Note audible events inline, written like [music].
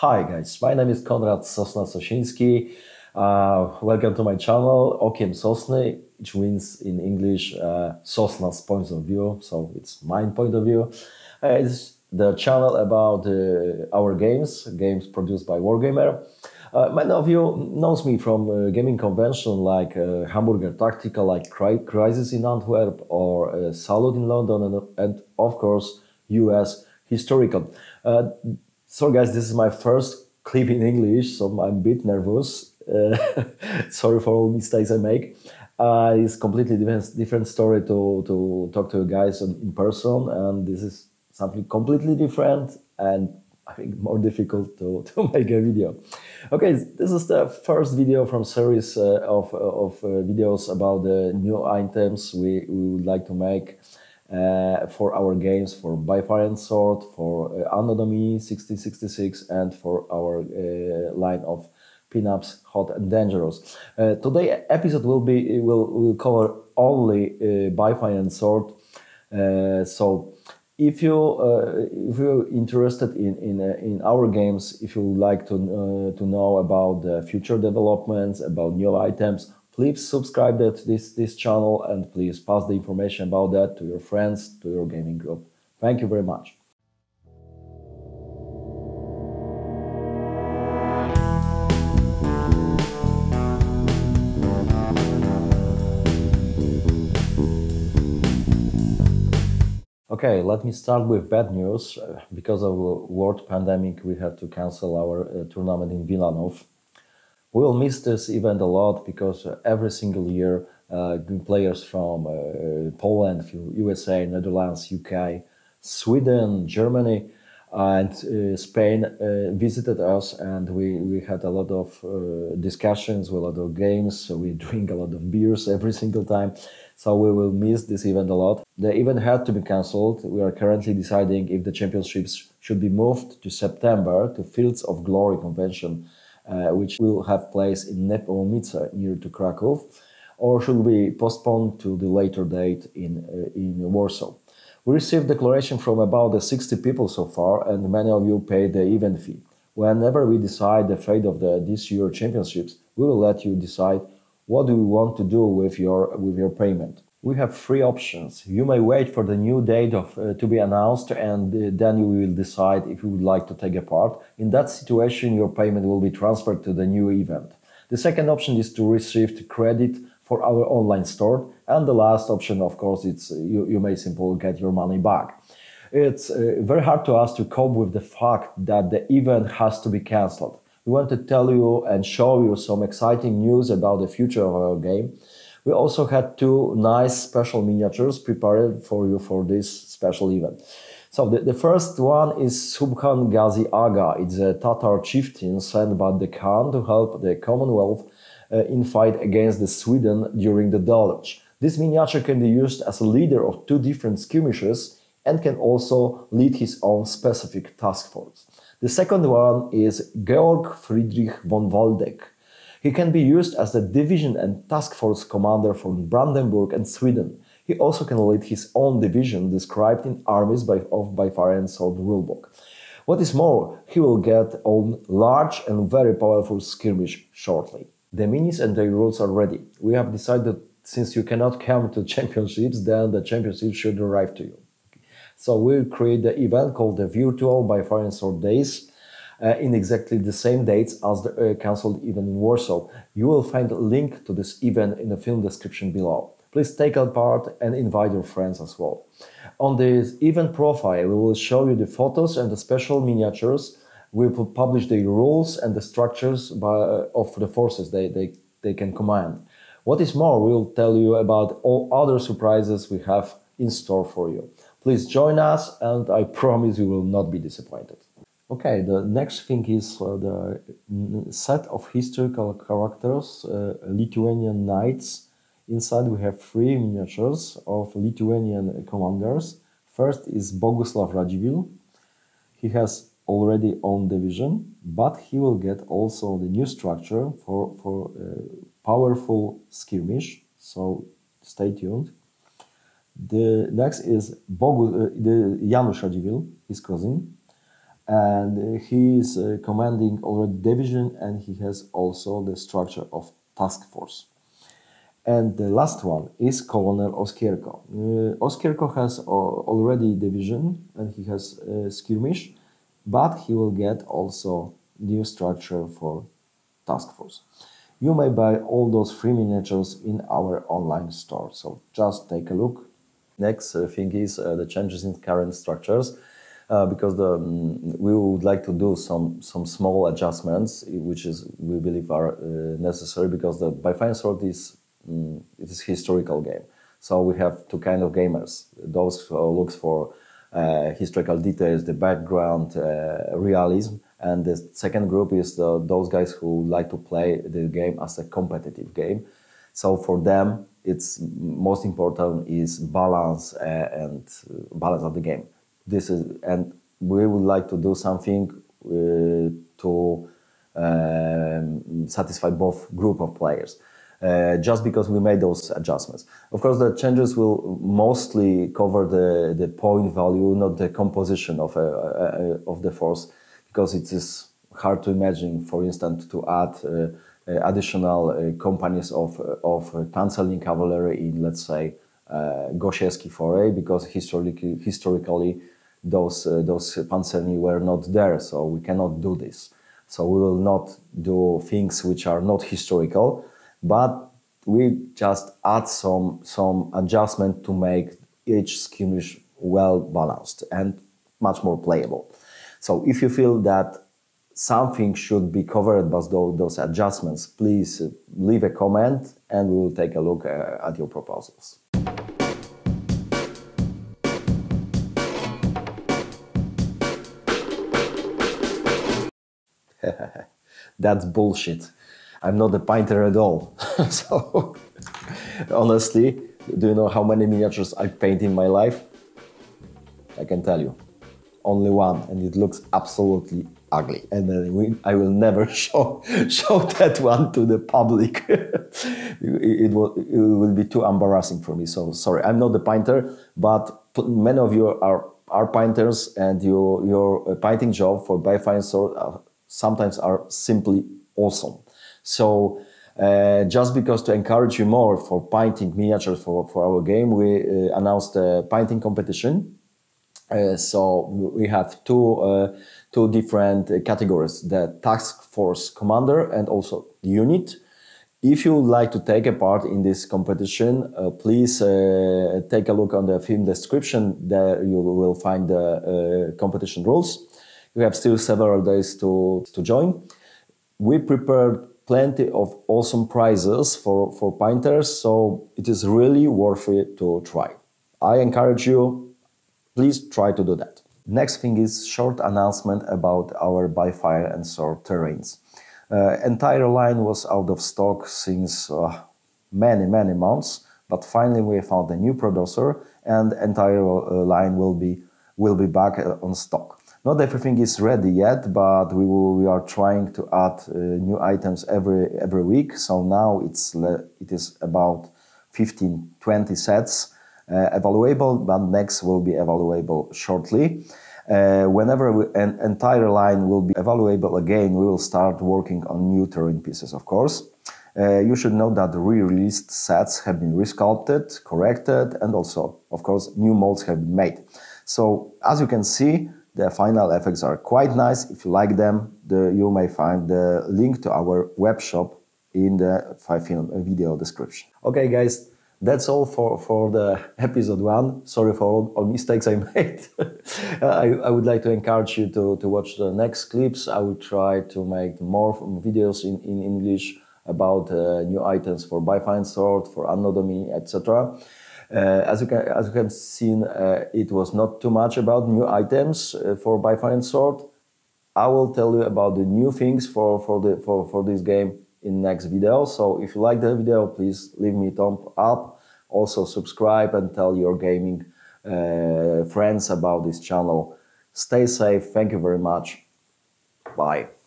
Hi guys, my name is Konrad Sosna Sosiński. Uh, welcome to my channel, Okiem Sosny, which means in English uh, Sosna's point of view, so it's my point of view. Uh, it's the channel about uh, our games, games produced by Wargamer. Uh, many of you knows me from uh, gaming convention like uh, Hamburger Tactica, like Crisis in Antwerp or uh, Salute in London, and, and of course US Historical. So guys, this is my first clip in English, so I'm a bit nervous. Uh, [laughs] sorry for all mistakes I make. Uh, it's completely different, different story to, to talk to you guys in, person, and this is something completely different and I think more difficult to, [laughs] to make a video. Okay, this is the first video from series uh, of, of uh, videos about the new items we, we would like to make for our games for By Fire and Sword, for uh, Anno Domini 1666 and for our uh, line of pinups hot and dangerous. Uh, today episode will be will will cover only uh, by fire and sword. Uh, so if you uh, if you're interested in in, uh, in our games if you would like to uh, to know about the future developments about new items please subscribe to this this channel and please pass the information about that to your friends to your gaming group thank you very much Okay, let me start with bad news. Uh, Because of the world pandemic, we had to cancel our uh, tournament in Wilanów. We will miss this event a lot because uh, every single year, uh, players from uh, Poland, USA, Netherlands, UK, Sweden, Germany, and uh, Spain uh, visited us, and we, we had a lot of uh, discussions, a lot of games. So we [laughs] drink a lot of beers every single time. So we will miss this event a lot. The event had to be cancelled. We are currently deciding if the championships should be moved to September to Fields of Glory convention, which will have place in Nepomuce near to Krakow, or should be postponed to the later date in uh, in Warsaw. We received declaration from about 60 people so far, and many of you paid the event fee. Whenever we decide the fate of the this year championships, we will let you decide what do you want to do with your with your payment. We have three options. You may wait for the new date of uh, to be announced, and uh, then you will decide if you would like to take a part. In that situation, your payment will be transferred to the new event. The second option is to receive credit for our online store, and the last option, of course, it's uh, you, you may simply get your money back. It's uh, very hard to us to cope with the fact that the event has to be cancelled. We want to tell you and show you some exciting news about the future of our game. We also had two nice special miniatures prepared for you for this special event. So the, the first one is Subhan Ghazi Aga. It's a Tatar chieftain sent by the Khan to help the Commonwealth uh, in fight against the Sweden during the deluge. This miniature can be used as a leader of two different skirmishes and can also lead his own specific task force. The second one is Georg Friedrich von Waldeck. He can be used as the division and task force commander from Brandenburg and Sweden. He also can lead his own division described in Armies by, of and Sword rulebook. What is more, he will get on large and very powerful skirmish shortly. The minis and the rules are ready. We have decided since you cannot come to championships, then the championships should arrive to you. So we'll create the event called the Virtual and Sword Days in exactly the same dates as the uh, cancelled event in Warsaw. You will find a link to this event in the film description below. Please take a part and invite your friends as well. On the event profile, we will show you the photos and the special miniatures. We will publish the rules and the structures by, uh, of the forces they, they, they can command. What is more, we will tell you about all other surprises we have in store for you. Please join us, and I [laughs] promise you will not be disappointed. Okay, the next thing is uh, the set of historical characters, uh, Lithuanian knights. Inside we have three miniatures of Lithuanian commanders. First is Boguslav Radziwill. He has already own division, but he will get also the new structure for, for uh, powerful skirmish. So stay tuned. The next is Bogu, uh, the Janusz Radziwill, his cousin. And he is uh, commanding already division and he has also the structure of task force. And the last one is Colonel Oskierko. Uh, Oskierko has already division and he has uh, skirmish, but he will get also new structure for task force. You may buy all those free miniatures in our online store. So just take a look. Next uh, thing is uh, the changes in current structures. Uh, because the, um, we would like to do some some small adjustments, which is we believe are uh, necessary because the By Fire and Sword is um, it is historical game. So we have two kind of gamers: those who looks for uh, historical details, the background, uh, realism, and the second group is the, those guys who like to play the game as a competitive game. So for them, it's most important is balance uh, and balance of the game this is and we would like to do something uh, to um, satisfy both group of players. Uh, just because we made those adjustments. Of course, the changes will mostly cover the, the point value, not the composition of, a, a, of the force, because it is hard to imagine, for instance, to add uh, uh additional uh, companies of, of Panzerling cavalry in, let's say, uh, Gosiewski foray, because historically, historically those uh, those pancerni were not there, so we cannot do this. So we will not do things which are not historical, but we just add some some adjustment to make each skirmish well balanced and much more playable. So if you feel that something should be covered by those, those adjustments, please uh, leave a comment and we will take a look uh, at your proposals. [laughs] That's bullshit. I'm not a painter at all. [laughs] so, honestly, do you know how many miniatures I paint in my life? I can tell you. Only one, and it looks absolutely ugly. And I will never [laughs] show, show that one to the public. it, will, it will be too embarrassing for me. So, sorry, I'm not a painter, but many of you are, are painters, and your, your painting job for uh, sometimes are simply awesome. So uh, just because to encourage you more for painting miniatures for, for our game, we uh, announced a painting competition. Uh, so we have two uh, two different categories: the task force commander and also the unit. If you would like to take a part in this competition, uh, please uh, take a look on the film description. There you will find the competition rules we have still several days to, to join. We prepared plenty of awesome prizes for, for painters, so it is really worth it to try. I encourage you, please try to do that. Next thing is short announcement about our By Fire and Sword terrains. Uh, entire line was out of stock since uh, many, many months, but finally we found a new producer and entire uh, line will be, will be back uh, on stock. Not everything is ready yet, but we, will, we are trying to add uh, new items every every week. So now it's it is about 15, 20 sets uh, evaluable, but next will be evaluable shortly. Uh, whenever we, an entire line will be evaluable again, we will start working on new terrain pieces, of course. Uh, you should know that the re-released sets have been resculpted, corrected, and also, of course, new molds have been made. So, as you can see, the final effects are quite nice. If you like them, the, you may find the link to our web shop in the film video description. Okay, guys, that's all for, for the [laughs] episode one. Sorry for all, all mistakes I [laughs] made. [laughs] I, I, would like to encourage you to, to watch the next clips. I will try to make more videos in, in English about uh, new items for By Fire and Sword, for Anno Domini, etc. Uh, as you can as you have seen, uh, it was not too much about new items uh, for By Fire and Sword. I will tell you about the new things for for the for for this game in next video. So if you like the video, please leave me a thumb up. Also subscribe and tell your gaming uh, friends about this channel. Stay safe. Thank you very much. Bye.